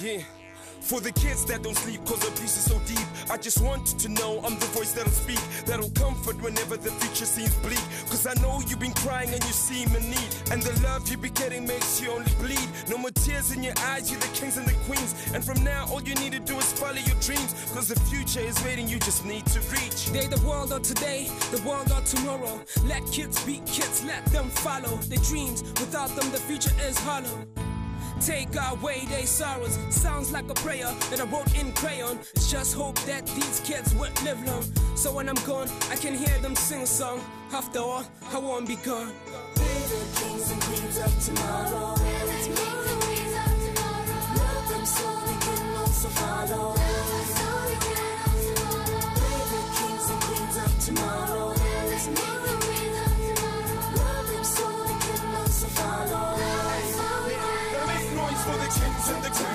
Yeah. For the kids that don't sleep cause abuse is so deep. I just want to know I'm the voice that'll speak. That'll comfort whenever the future seems bleak. Cause I know you've been crying and you seem in need. And the love you be getting makes you only bleed. No more tears in your eyes, you're the kings and the queens. And from now all you need to do is follow your dreams. Cause the future is waiting, you just need to reach. They the world of today, the world of tomorrow. Let kids be kids, let them follow. Their dreams Without them the future is hollow Take away their sorrows. Sounds like a prayer that I wrote in crayon. Just hope that these kids will live long. So when I'm gone, I can hear them sing a song. After all, I won't be gone. We're the kings and queens of tomorrow. The of tomorrow. Love them so can also follow. We the kings and queens of tomorrow. Kings and the